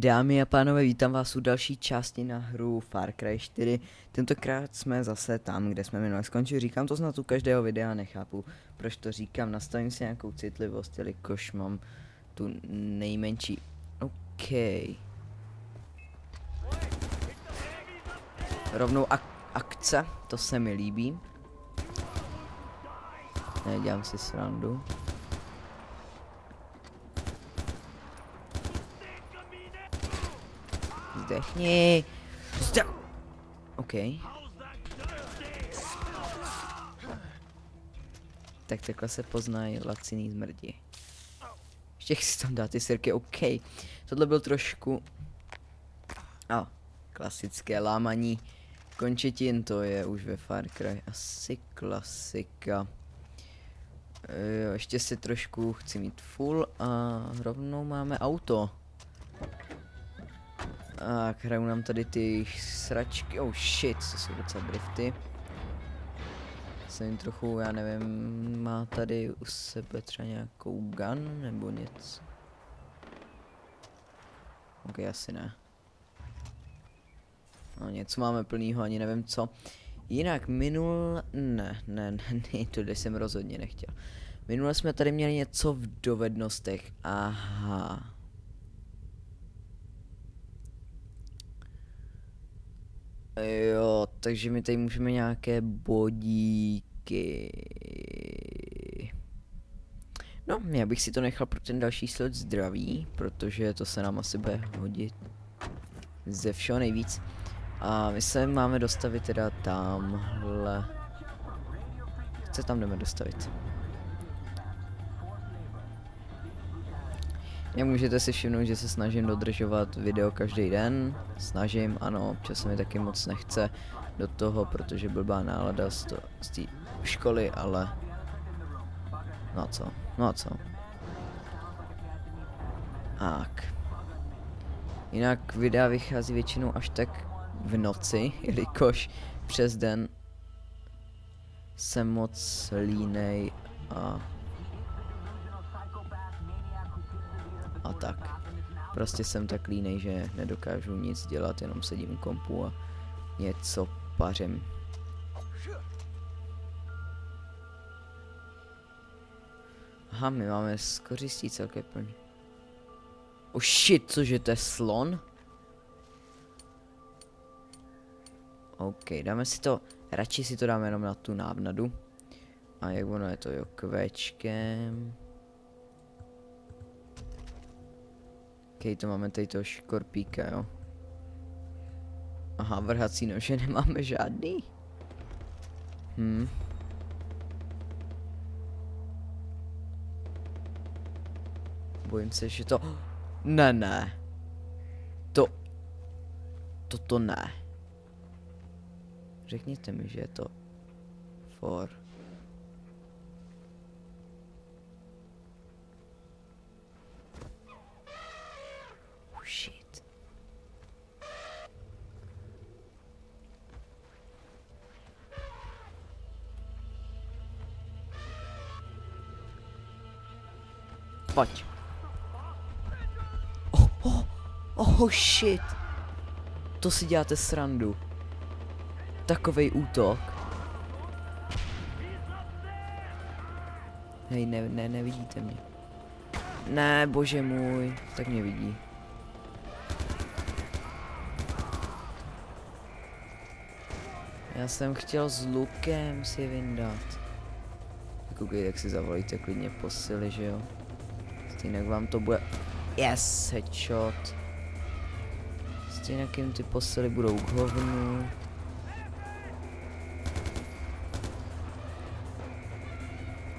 Dámy a pánové, vítám vás u další části na hru Far Cry 4. Tentokrát jsme zase tam, kde jsme minule skončili. Říkám to snad u každého videa, nechápu, proč to říkám. Nastavím si nějakou citlivost, jelikož mám tu nejmenší... OK. Rovnou ak akce, to se mi líbí. Nedělám si srandu. Zdechni. Zde... OK. Tak takhle se poznají laciný zmrdi. Ještě si tam dá ty sirky, OK. Tohle byl trošku... A, oh, klasické lámaní končetin, to je už ve Far Cry. Asi klasika. Jo, ještě si trošku chci mít full a rovnou máme auto. Tak, hrajou nám tady ty sračky, oh shit, to jsou docela drifty. Jsem trochu, já nevím, má tady u sebe třeba nějakou gun nebo něco. Ok, asi ne. No něco máme plnýho, ani nevím co. Jinak minul... Ne, ne, ne, ne, to jsem rozhodně nechtěl. Minule jsme tady měli něco v dovednostech. Aha. Jo, takže my tady můžeme nějaké bodíky. No, já bych si to nechal pro ten další sled zdraví, protože to se nám asi bude hodit ze všeho nejvíc. A my se máme dostavit teda tamhle. Co tam jdeme dostavit? Jak můžete si všimnout, že se snažím dodržovat video každý den. Snažím, ano, občas se mi taky moc nechce do toho, protože blbá nálada z, té školy, ale... No a co, no a co. Tak. Jinak videa vychází většinou až tak v noci, jelikož přes den jsem moc línej a tak. Prostě jsem tak línej, že nedokážu nic dělat, jenom sedím u kompu a něco pařím. Aha, my máme skořistí celkem plný. Oh shit, cože to je slon? OK, dáme si to, radši si to dáme jenom na tu návnadu. A jak ono je to, jo, kvečkem. OK, to máme tady toho škorpíka, jo. Aha, vrhací nože nemáme žádný. Hm. Bojím se, že to... Ne, ne. To... Toto ne. Řekněte mi, že je to... For... Pojď. Oh, oh, oh shit. To si děláte srandu. Takovej útok. Hej, ne, ne, nevidíte mě. Ne, bože můj, tak mě vidí. Já jsem chtěl s lukem si vyndat. Koukej, tak si zavolíte klidně posily, že jo? Stejně vám to bude... Yes, headshot. Stejně jim ty posily budou k hovnu.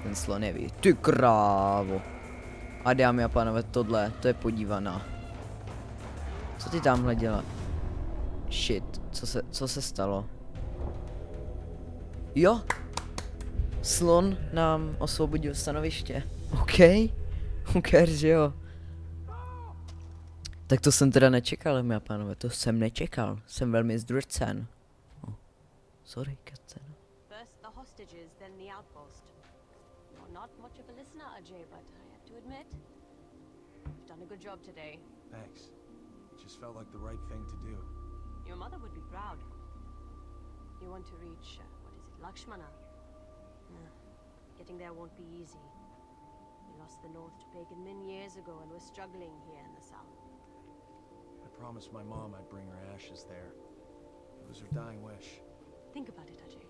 Ten slon je ví. Ty krávo. A dámy a pánové, tohle, to je podívaná. Co ty tamhle dělá? Shit, co se, co se stalo? Jo? Slon nám osvobodil stanoviště. OK. Jo? Tak to jsem teda nečekal, dámy a pánové, to jsem nečekal. Jsem velmi zdrcen. Oh. Sorry, cutscene. First the hostages, then the outpost. You're not much of a listener, Ajay, but I have to admit, you've done a good job today. Thanks. just felt like the right thing to do. Your mother would be proud. You want to reach, uh, what is it, Lakshmana? Nah, getting there won't be easy. Lost the north to Pagan Min years ago and we're struggling here in the south. I promised my mom I'd bring her ashes there. It was her dying wish. Think about it, Ajay.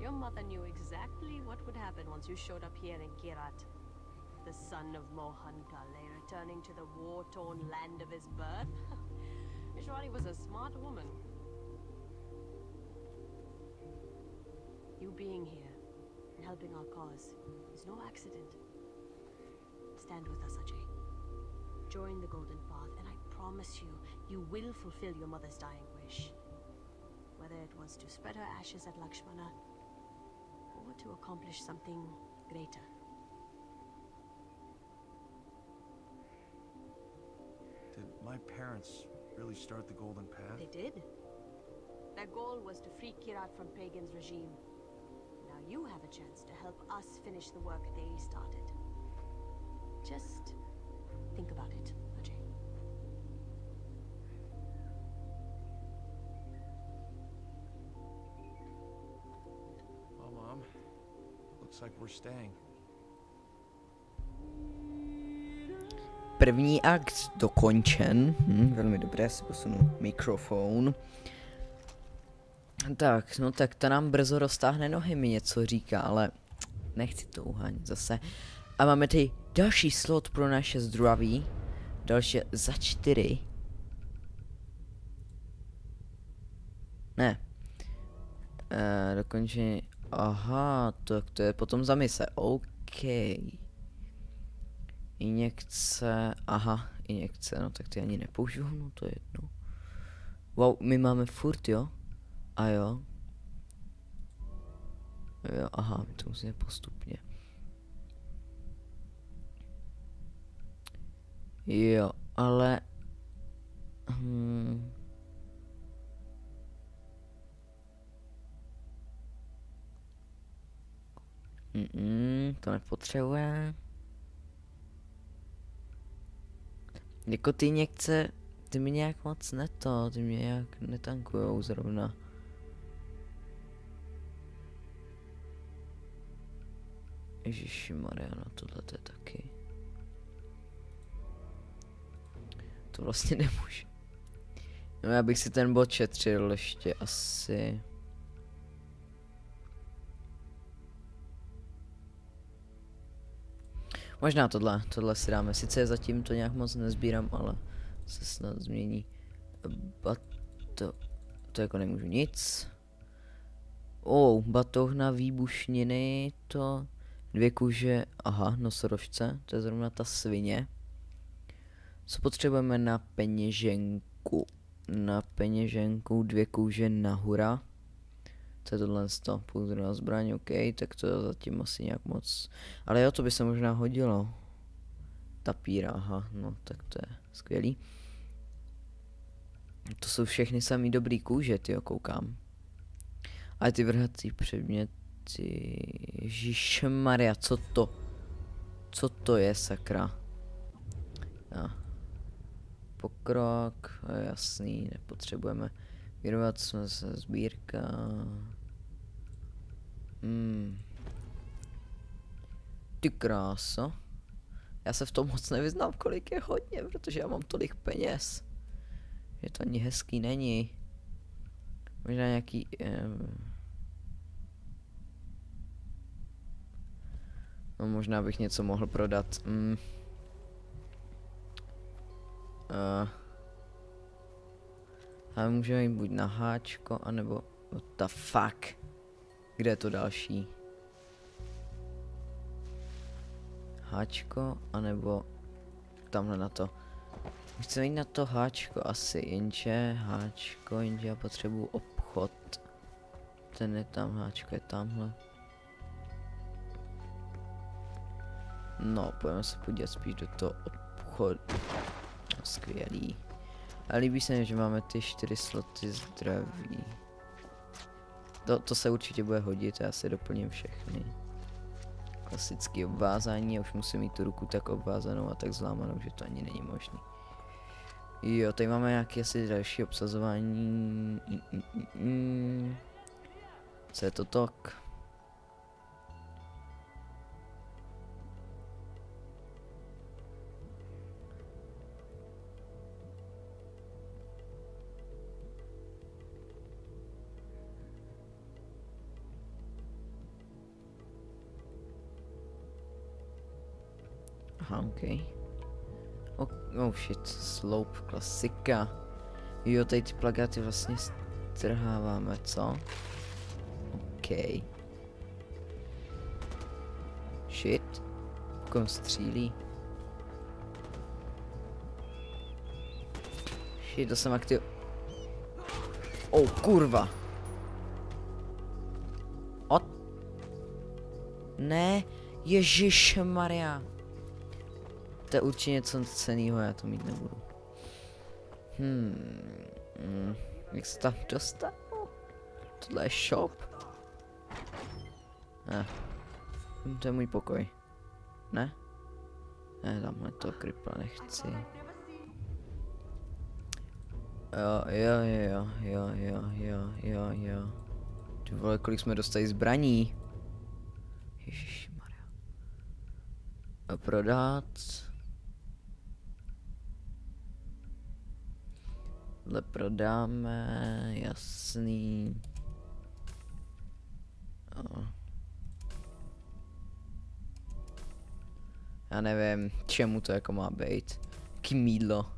Your mother knew exactly what would happen once you showed up here in Kirat. The son of Mohan Kale returning to the war-torn land of his birth. Ishwari was a smart woman. You being here and helping our cause is no accident. Stand with us, Ajay. Join the Golden Path, and I promise you, you will fulfill your mother's dying wish. Whether it was to spread her ashes at Lakshmana, or to accomplish something greater. Did my parents really start the Golden Path? They did. Their goal was to free Kirat from Pagan's regime. Now you have a chance to help us finish the work they started. Just think about it, Ajay. Well, Mom, looks like we're staying. První akt dokončen. Hm, velmi dobré, si posunu mikrofon. Tak, no tak ta nám brzo roztáhne nohy, mi něco říká, ale nechci to uhánět zase. A máme tady další slot pro naše zdraví. Další za čtyři. Ne. E, dokončení. Aha, tak to je potom za mise. OK. Injekce, aha, injekce, no tak ty ani nepoužiju, no to je jedno. Wow, my máme furt, jo? A jo. Jo, aha, my to musíme postupně. Jo, ale... Hmm. Mm, -mm to nepotřebuje. Jako ty někce, ty mi nějak moc neto, ty mě nějak netankujou zrovna. Ježiši Mariana, tohle to je taky. To vlastně nemůžu. No já bych si ten bod šetřil ještě asi. Možná tohle, tohle si dáme. Sice zatím to nějak moc nezbírám, ale se snad změní. Bat to, to jako nemůžu nic. Oh, batoh na výbušniny, to dvě kůže, aha, nosorožce, to je zrovna ta svině. Co potřebujeme na peněženku? Na peněženku dvě kůže nahura. To je tohle to, půlzrná zbraň, ok, tak to zatím asi nějak moc. Ale jo, to by se možná hodilo. Tapíra, aha, no tak to je skvělý. To jsou všechny samý dobrý kůže, ty koukám. A ty vrhací předměty, Maria, co to? Co to je, sakra? Ja. Pokrok, jasný, nepotřebujeme. Vyrovat jsme se sbírka. Hmm. Ty kráso. Já se v tom moc nevyznám, kolik je hodně, protože já mám tolik peněz. Že to ani hezký není. Možná nějaký... Um... No možná bych něco mohl prodat. Mm. Uh. A můžeme jít buď na háčko, anebo... What the fuck? Kde je to další? Háčko, anebo tamhle na to. Chceme jít na to háčko asi, jenže háčko, jenže já potřebuji obchod. Ten je tam, háčko je tamhle. No, pojďme se podívat spíš do toho obchodu. Skvělý. A líbí se mi, že máme ty čtyři sloty zdraví. To, to se určitě bude hodit, já si doplním všechny. Klasický obvázání, já už musím mít tu ruku tak obvázanou a tak zlámanou, že to ani není možný. Jo, tady máme nějaké asi další obsazování. Mm, mm, mm. Co je to tok? Aha, okej. Oh, oh shit, slope, klasika. Jo, tady ty plagáty vlastně strháváme, co? OK. Shit. Kom střílí. Shit, to jsem aktiv... Oh, kurva. Od... Ne, Ježíš Maria. To je určitě něco cenného, já to mít nebudu. Hmm. hmm. Jak se tam dostal? Tohle je shop. Ne. To je můj pokoj. Ne? Ne, tamhle to kripla nechci. Jo, jo, jo, jo, jo, jo, jo, jo. Ty vole, kolik jsme dostali zbraní. Ježišmarja. A prodat. Tohle prodáme, jasný. Já nevím, čemu to jako má být. Jaký mídlo.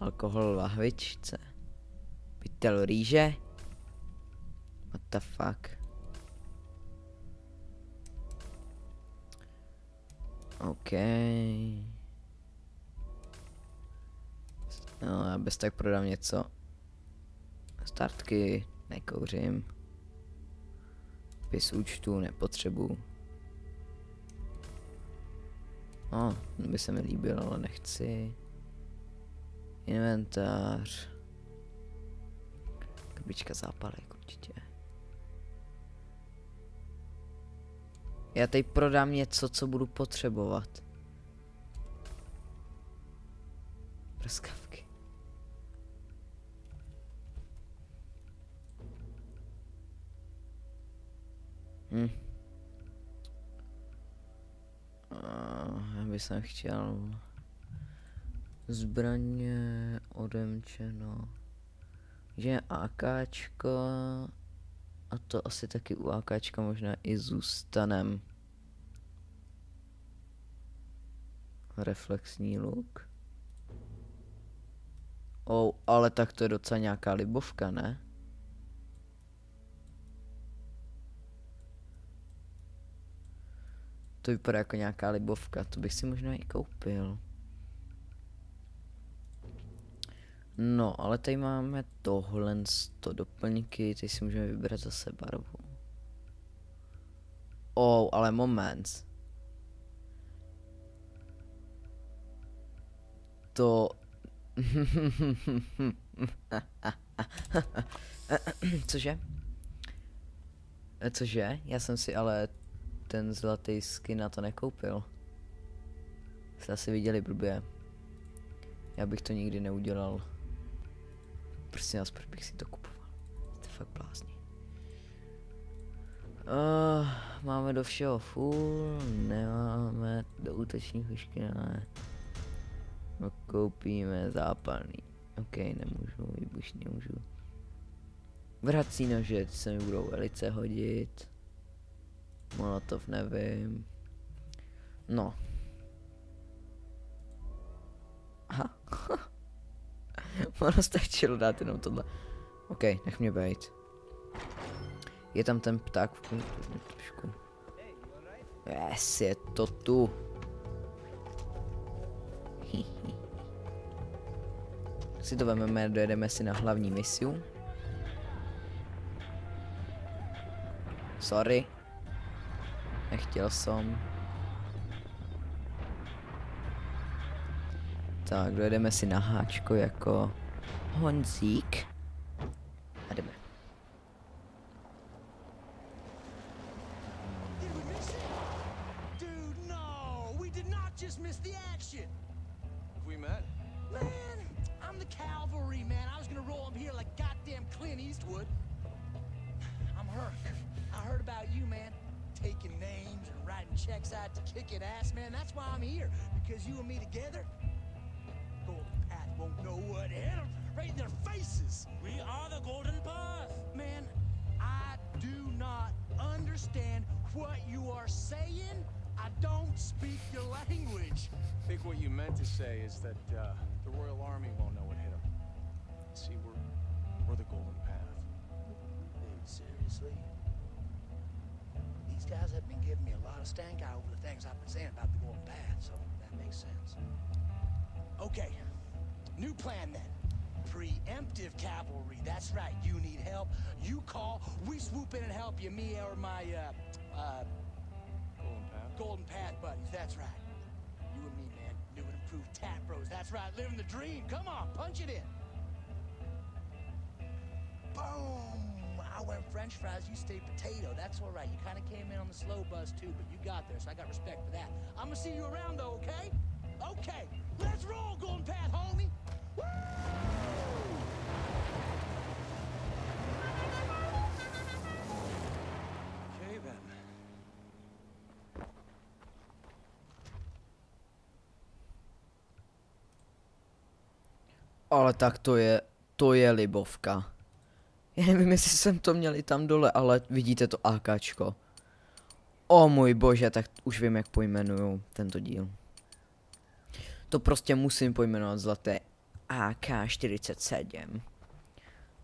Alkohol v lahvičce. Pytel rýže. What the fuck. OK. No, já bez tak prodám něco. Startky, nekouřím. Pis účtu, nepotřebuji. No, by se mi líbil, ale nechci. Inventář. Krabička zápalek určitě. Já tady prodám něco, co budu potřebovat. Prskavky. Hm. Já bych chtěl zbraně odemčeno. Že AKčko a to asi taky u AKčka možná i zůstanem. Reflexní luk. Oh, ale tak to je docela nějaká libovka, ne? To vypadá jako nějaká libovka, to bych si možná i koupil. No, ale tady máme tohle to doplňky, teď si můžeme vybrat zase barvu. Oh, ale moment. To... Cože? Cože? Já jsem si ale ten zlatý skin na to nekoupil. Jste asi viděli blbě. Já bych to nikdy neudělal. Prostě nás, proč bych si to kupoval? Jste fakt blázni. Uh, máme do všeho full, nemáme do útoční pušky, ne. No, koupíme zápalný. OK, nemůžu, výbušný nemůžu. Vrací nože, se mi budou velice hodit. Molotov nevím. No. Aha. ono stačilo dát jenom tohle. OK, nech mě být. Je tam ten pták v trošku. Yes, je to tu. si to vememe, dojedeme si na hlavní misiu. Sorry. Nechtěl jsem. Tak, dojedeme si na háčko jako Honzík. A jdeme. No! We did not just miss the action! We met? Man, the cavalry, man. I was gonna roll him here like goddamn Clint Eastwood. I'm Herc. I heard about you, man. Taking names and writing checks out to kick it ass, man. That's why I'm here. Because you and me together, Golden Path won't know what hit 'em right in their faces. We are the Golden Path. Man, I do not understand what you are saying. I don't speak your language. I think what you meant to say is that uh, the Royal Army won't know what hit them. See, we're we're the Golden Path. Dude, seriously? These guys have been giving me a lot of stank eye over the things I've been saying about the Golden Path, so that makes sense. Okay, new plan then. Preemptive cavalry, that's right. You need help, you call, we swoop in and help you, me or my, uh, uh, Golden Path. Golden Path buddies, that's right. You and me, man, new and improved tap bros, that's right, living the dream. Come on, punch it in. Boom! I went French fries, you stayed potato. That's all right. You kind of came in on the slow buzz too, but you got there, so I got respect for that. I'm gonna see you around though, okay? Okay, let's roll, Golden Path, homie. Woo! Okay then. Ale tak to je, to je libovka. Já nevím, jestli jsem to měl i tam dole, ale vidíte to AKčko. O můj bože, tak už vím, jak pojmenuju tento díl. To prostě musím pojmenovat zlaté AK-47.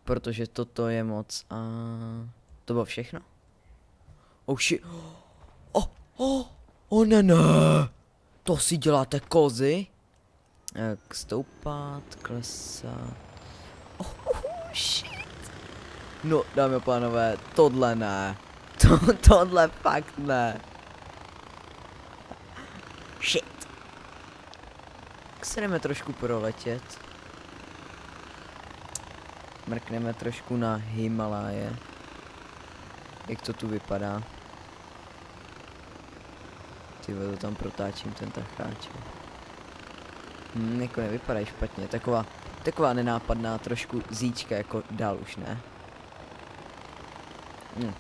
Protože toto je moc a... To bylo všechno? Oh shit. Oh, oh, oh ne, ne. To si děláte kozy? Jak stoupat, klesat. Oh, oh, shit. No, dámy a pánové, tohle ne. To, tohle fakt ne. Shit. Tak se jdeme trošku proletět. Mrkneme trošku na Himaláje. Jak to tu vypadá. Ty to tam protáčím ten tacháček. Hm, jako nevypadají špatně, taková, taková nenápadná trošku zíčka, jako dál už ne. Hm.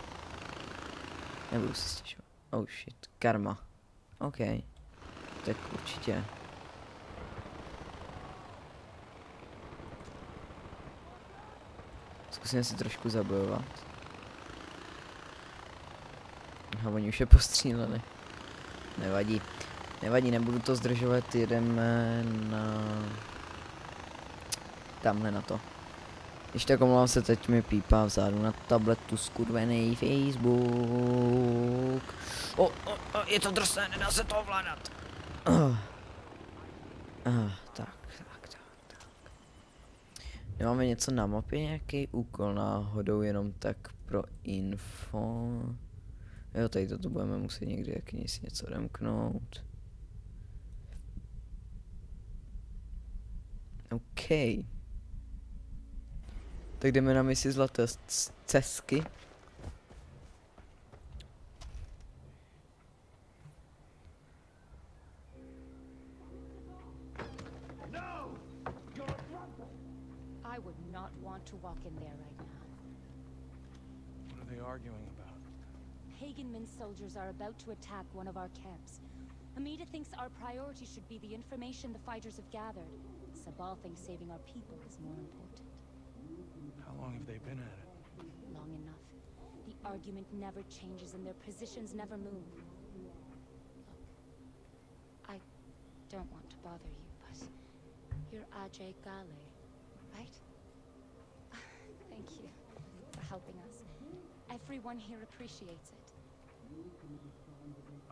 Nebudu si stěžovat. Oh shit, karma. OK. Tak určitě. Zkusíme si trošku zabojovat. Aha, oni už je postříleli. Nevadí. Nevadí, nebudu to zdržovat, jedeme na... Tamhle na to. Když tak omlouvám se, teď mi pípá vzadu na tabletu skurvený Facebook. O, o, o, je to drsné, nedá se to ovládat. Uh. Uh, tak, tak, tak, tak. Nemáme něco na mapě, nějaký úkol náhodou, jenom tak pro info. Jo, tady toto budeme muset někdy jak něco odemknout. OK. Tak jdeme na misi zlaté c- cesky. I would not want to walk in there right now. What are they arguing about? Hagenman soldiers are about to attack one of our camps. Amida thinks our priority should be the information the fighters have gathered. Sabal thinks saving our people is more important. How long have they been at it? Long enough. The argument never changes and their positions never move. Look, I don't want to bother you, but you're Ajay Gale, right? Thank you for helping us. Everyone here appreciates it.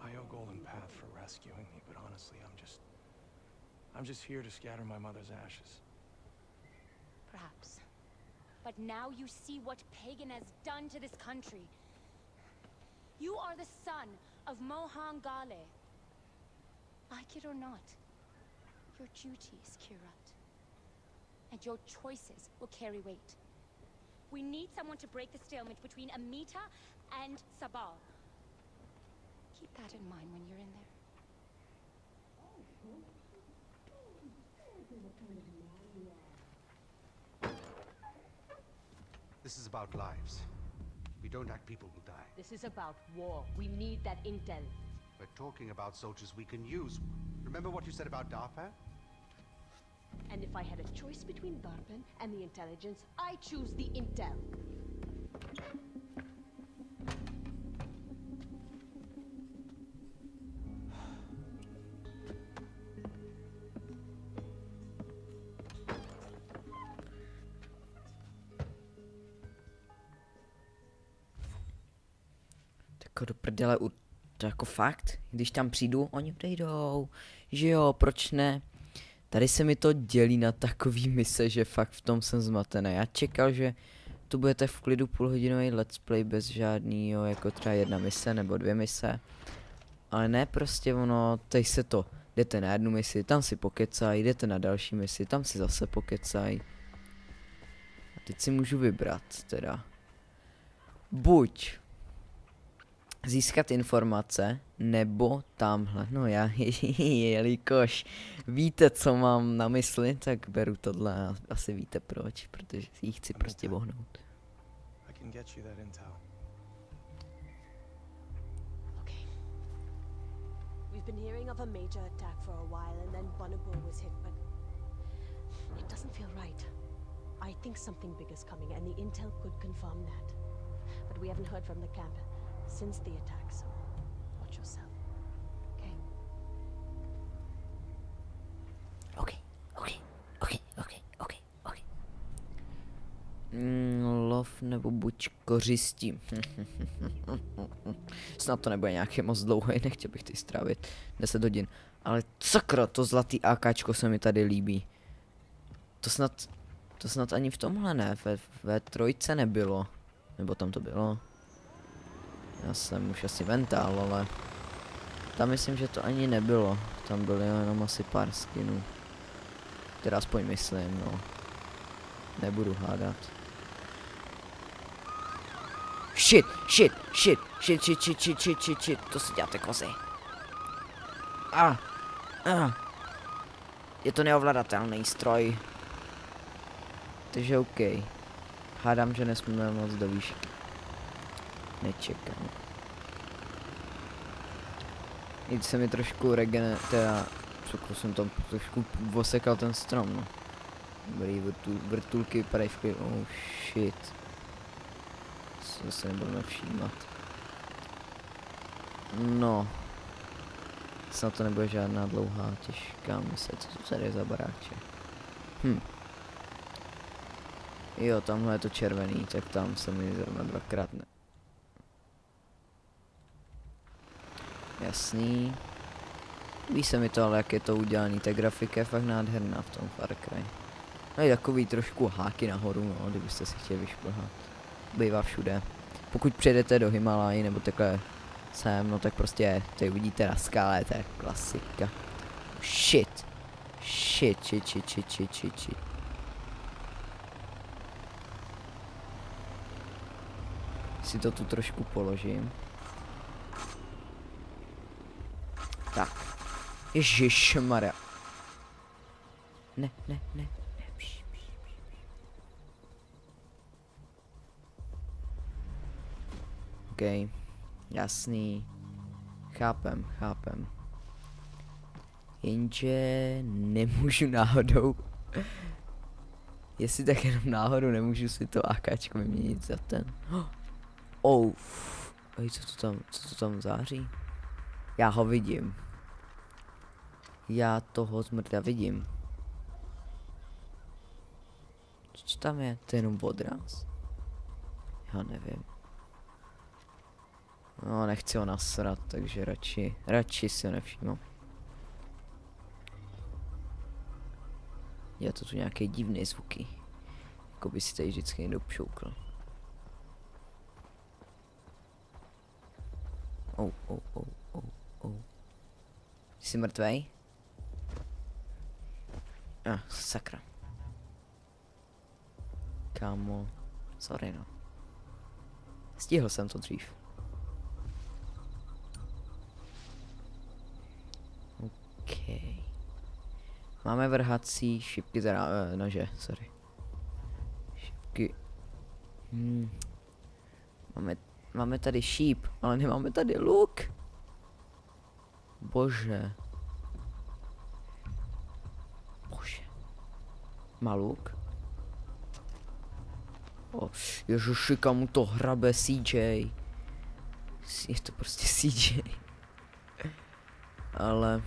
I owe Golden Path for rescuing me, but honestly, I'm just... I'm just here to scatter my mother's ashes. Perhaps. But now you see what Pagan has done to this country. You are the son of Mohan Gale. Like it or not, your duty is Kirat. And your choices will carry weight. We need someone to break the stalemate between Amita and Sabal. Keep that in mind when you're in there. This is about lives. If we don't act, people will die. This is about war. We need that intel. We're talking about soldiers we can use. Remember what you said about Darpan? And if I had a choice between Darpan and the intelligence, I choose the intel. Prdele, to jako fakt, když tam přijdu, oni odejdou, že jo, proč ne? Tady se mi to dělí na takový mise, že fakt v tom jsem zmatený. Já čekal, že tu budete v klidu půlhodinový let's play bez žádnýho, jako třeba jedna mise nebo dvě mise. Ale ne prostě ono, teď se to, jdete na jednu misi, tam si pokecaj, jdete na další misi, tam si zase pokecaj. A teď si můžu vybrat teda. Buď získat informace, nebo tamhle. No já, jelikož víte, co mám na mysli, tak beru tohle a asi víte proč, protože si ji chci prostě vohnout. Been hearing of a major attack for a while, and then was hit, but it doesn't feel right. I think something big is coming, and the intel could confirm that. But we haven't heard from the camp since the attack, so watch yourself. Okay? OK, OK, OK, OK, OK, OK. Mm, lov nebo buď kořistí. Snad to nebude nějaký moc dlouhý, nechtěl bych ty strávit 10 hodin. Ale sakra, to zlatý AKčko se mi tady líbí. To snad, to snad ani v tomhle ne, ve, ve trojce nebylo. Nebo tam to bylo. Já jsem už asi mentál, ale tam myslím, že to ani nebylo. Tam byly jenom asi pár skinů. Teda aspoň myslím, no. Nebudu hádat. Shit, shit, shit, shit, shit, shit, shit, shit, shit, shit, to si děláte kozy. A, a. Je to neovladatelný stroj. Takže OK. Hádám, že nesmíme moc do výšky. Nečekám. Teď se mi trošku regene, teda, cukru jsem tam trošku osekal ten strom, no. Dobrý, vrtul, vrtulky vypadají oh shit. Si zase nebudeme všímat. No. Snad to nebude žádná dlouhá, těžká mise, co to tady je za baráče. Hm. Jo, tamhle je to červený, tak tam se mi zrovna dvakrát ne. Jasný. Ví se mi to, ale jak je to udělaný, ta grafika je fakt nádherná v tom Far Cry. No i takový trošku háky nahoru, no, kdybyste si chtěli vyšplhat. Bývá všude. Pokud přijedete do Himalají nebo takhle sem, no tak prostě tady uvidíte na skále, to je klasika. Shit. Shit, shit, shit, shit, shit, shit, shit. Si to tu trošku položím. Tak. Ježišmarja. Ne, ne, ne, ne. Pš, pš, pš, pš. OK. Jasný. Chápem, chápem. Jenže nemůžu náhodou. Jestli tak jenom náhodou nemůžu si to AKčko vyměnit za ten. Oh. Ej, co to tam, co to tam září? Já ho vidím. Já toho zmrda vidím. Co tam je? To je jenom odraz? Já nevím. No, nechci ho nasrat, takže radši, radši si ho nevšímám. Je to tu nějaké divné zvuky. Jako by si tady vždycky někdo pšoukl. Oh, oh, oh, oh, oh. Jsi mrtvej? Ah, sakra. Kámo, sorry no. Stihl jsem to dřív. OK. Máme vrhací šipky, teda uh, nože, sorry. Šipky. Hmm. Máme, máme tady šíp, ale nemáme tady luk. Bože. Má luk? O, ježiši, kam mu to hrabe CJ. Je to prostě CJ. Ale...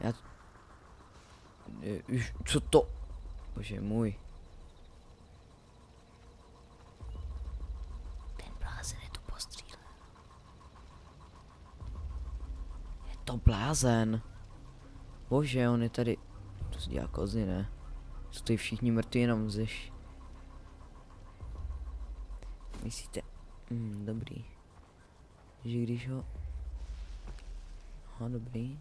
Já... Co to? Bože můj. Ten blázen je tu. Je to blázen. Bože, on je tady... Se dělá kozy, ne? Jsou tady všichni mrtví jenom zeš. Myslíte? Hmm, dobrý. Že když ho... Aha, dobrý.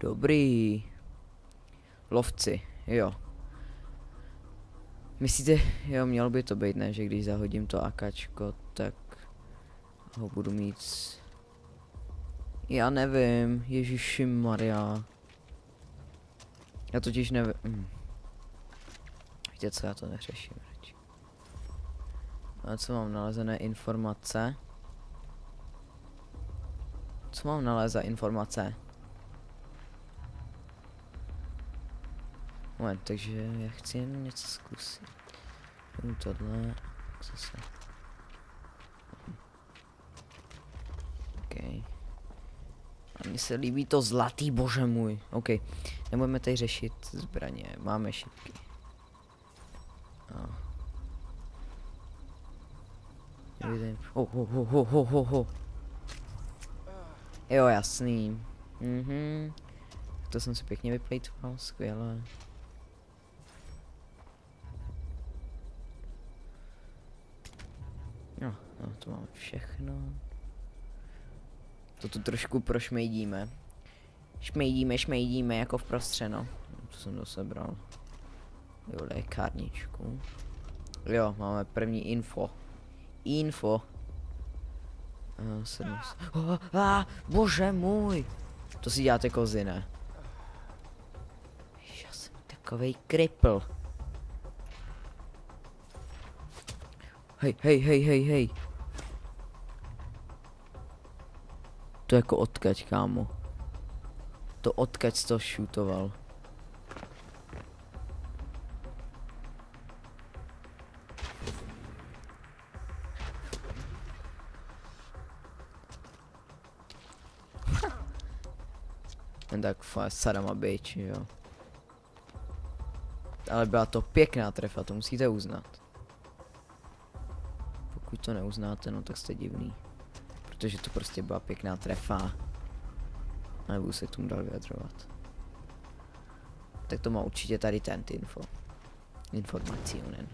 Dobrý. Lovci, jo. Myslíte, jo, mělo by to být, ne, že když zahodím to akačko, tak ho budu mít... Já nevím, Ježíši Maria. Já totiž nevím. Hm. Víte co, já to neřeším radši. A co mám nalezené informace? Co mám nalézt za informace? Moment, takže já chci jen něco zkusit. Jen tohle, zase. OK. A mně se líbí to zlatý, bože můj. OK, nebudeme tady řešit zbraně, máme šipky. Ho, ho, ho, ho, ho, ho, ho. Jo, jasný. Mhm. To jsem si pěkně vyplejtval, skvěle. No, to máme všechno. To tu trošku prošmejdíme. Šmejdíme, šmejdíme jako v prostřeno. To jsem to sebral. Jo, lékárničku. Jo, máme první info. Info. Uh, sedm. Oh, ah, bože můj. To si děláte kozy, ne? Já jsem takovej kripl. Hej, hej, hej, hej, hej. To jako odkaď, kámo. To odkaď to shootoval. Jen tak Sadama bitch, jo. Ale byla to pěkná trefa, to musíte uznat. Pokud to neuznáte, no tak jste divný. Protože to prostě byla pěkná trefa. Nebudu se k tomu dál vyjadřovat. Tak to má určitě tady ten info. Informací onen.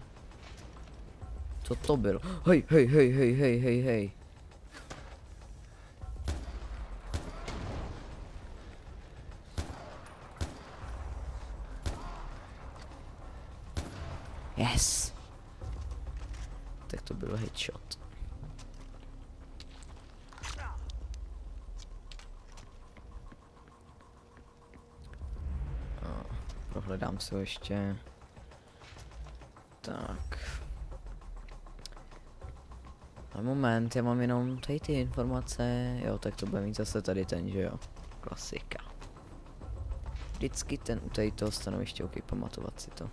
Co to bylo? Hej, hej, hej, hej, hej, hej, hej. Yes. Tak to byl headshot. A, Ho ještě. Tak. A moment, já mám jenom tady ty informace. Jo, tak to bude mít zase tady ten, že jo. Klasika. Vždycky ten u tady toho stanoviště, ok, pamatovat si to.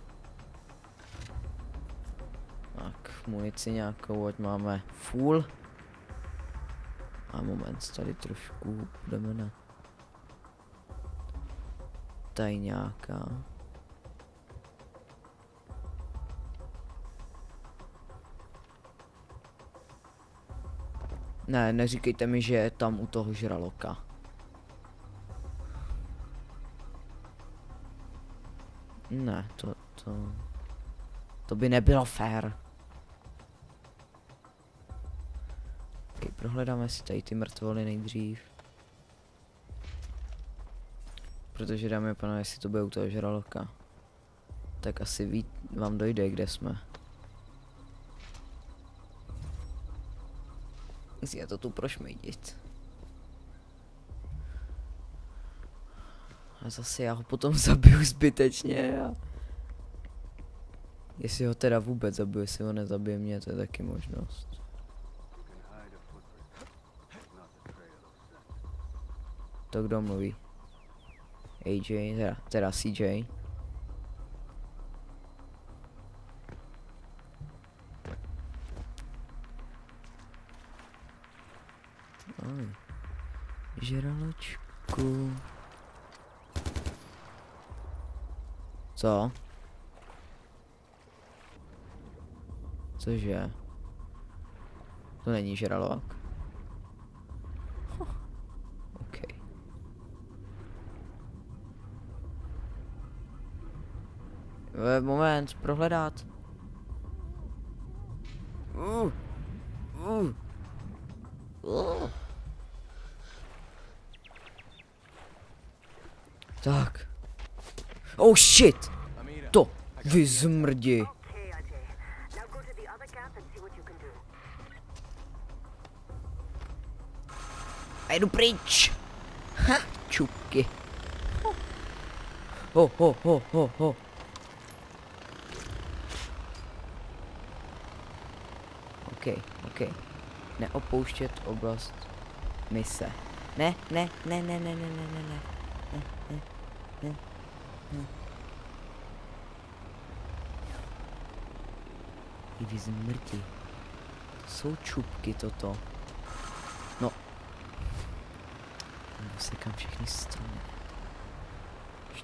Tak, munici nějakou, ať máme full. A moment, tady trošku budeme na... Tady nějaká. Ne, neříkejte mi, že je tam u toho žraloka. Ne, to, to... To by nebylo fér. Okay, prohledáme si tady ty mrtvoly nejdřív. Protože dámy a pánové, jestli to bude u toho žraloka, tak asi ví, vám dojde, kde jsme. si já to tu prošmejdit. A zase já ho potom zabiju zbytečně a... Jestli ho teda vůbec zabiju, jestli ho nezabije mě, to je taky možnost. To kdo mluví? AJ, teda, teda CJ. Oj. Žraločku. Co? Cože? To není žralok. Eh, Moment, prohledat. Uh. Uh. Uh. Tak. Oh shit! To, vy zmrdi. A jdu pryč. Ha, čupky. Ho, ho, ho, ho, ho. OK, OK. Neopouštět oblast mise. Ne, ne, ne, ne, ne, ne, ne, ne. I vy zmrti. To jsou čupky toto. No, nebo se kam všechny stromy.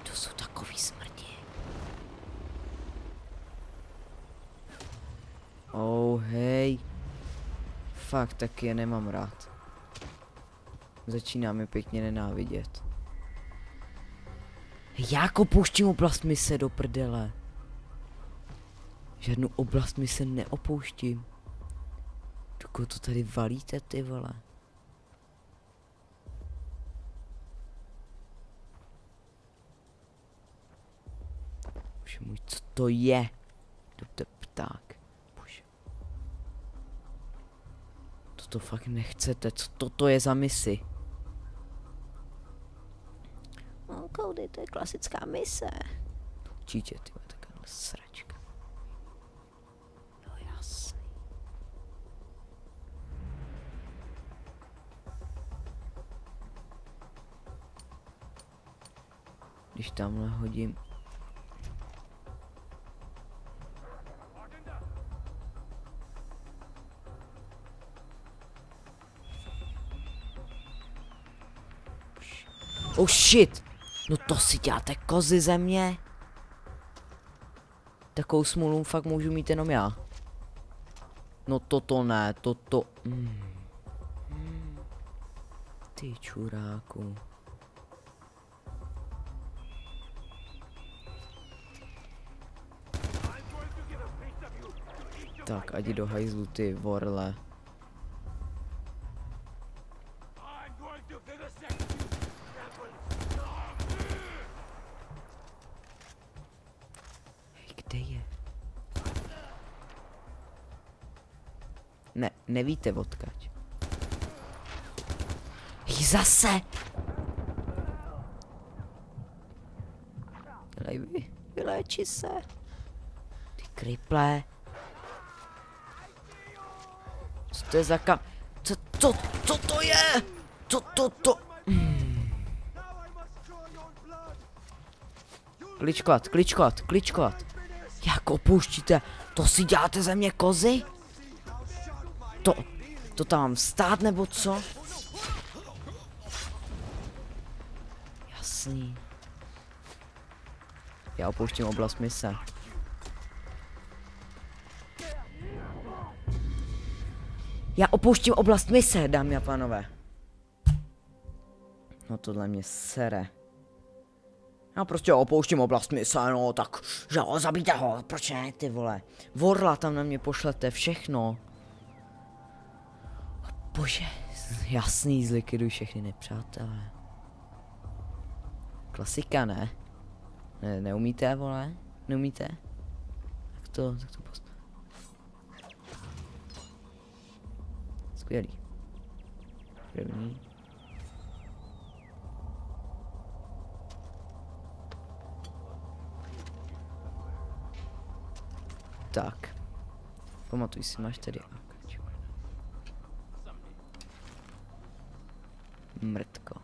To jsou takový smrti. Oh, hej. Fakt, tak je nemám rád. Začíná mi pěkně nenávidět. Jak opouštím oblast mise do prdele? Žádnou oblast mise neopouštím. Dokud to tady valíte, ty vole. Bože můj, co to je? To je pták. Bože. Toto fakt nechcete, co toto je za misi? No, Cody, to je klasická mise. Určitě, ty vole, taková sračka. Když tamhle hodím Oh shit! No to si děláte kozy ze mě? Takovou smůlu fakt můžu mít jenom já. No toto ne, toto... Mm. Ty čuráku. Tak, ať do hajzlu ty vorle. Kde je? Ne, nevíte odkaď. Hej, zase! Vy, vyléči se. Ty kriple. To je za kam... Co, co, co to je? Co to, to... Hmm. Kličkovat, kličkovat, kličkovat. Jak opouštíte? To si děláte ze mě kozy? To, to tam mám stát nebo co? Jasný. Já opouštím oblast mise. Já opouštím oblast mise, dámy a pánové. No tohle mě sere. Já prostě opouštím oblast mise, no tak, že jo, zabijte ho, proč ne, ty vole. Vorla tam na mě pošlete, všechno. Bože, jasný, zlikviduj všechny nepřátelé. Klasika, ne? ne neumíte, vole? Neumíte? Tak to, tak to post... Skvělý. První. Tak. Pamatuj si, máš tady mrtko.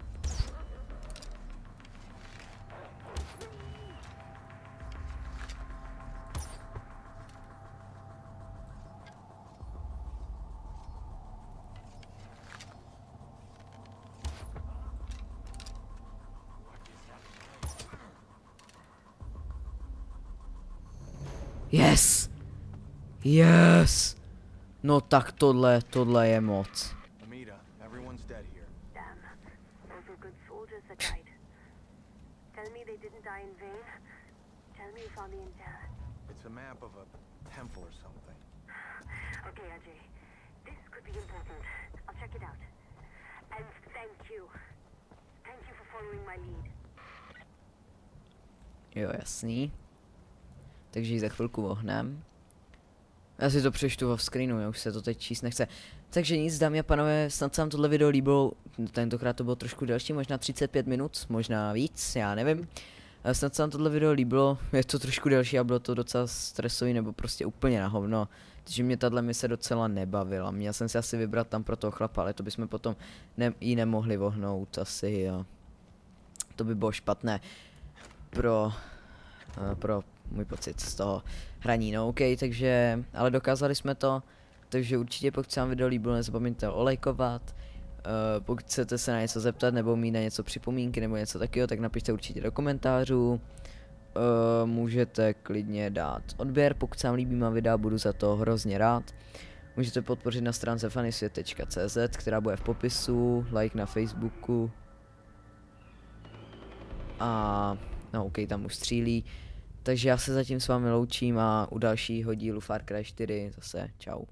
Yes! No tak tohle, tohle je moc. Amita, everyone's dead here. Damn. Those were good soldiers that died. Tell me they didn't die in vain. Tell me you found the intel. It's a map of a temple or something. Okay, Ajay. This could be important. I'll check it out. And thank you. Thank you for following my lead. Jo, jasný. Takže ji za chvilku ohnem. Já si to přečtu v screenu, já už se to teď číst nechce. Takže nic, dámy a panové, snad se vám tohle video líbilo, tentokrát to bylo trošku delší, možná 35 minut, možná víc, já nevím. Eh, Snad se vám tohle video líbilo, je to trošku delší a bylo to docela stresový nebo prostě úplně na hovno. Takže mě tahle mise docela nebavila, měl jsem si asi vybrat tam pro toho chlapa, ale to bychom potom ne, ji nemohli vohnout, asi jo. To by bylo špatné pro, uh, pro můj pocit z toho hraní, no OK, takže, ale dokázali jsme to, takže určitě pokud se vám video líbilo, nezapomeňte ho olejkovat, uh, pokud chcete se na něco zeptat nebo mít na něco připomínky nebo něco takového, tak napište určitě do komentářů, uh, můžete klidně dát odběr, pokud se vám líbí má videa, budu za to hrozně rád. Můžete podpořit na stránce fanysvět.cz, která bude v popisu, like na Facebooku. A no OK, tam už střílí. Takže já se zatím s vámi loučím a u dalšího dílu Far Cry 4 zase čau.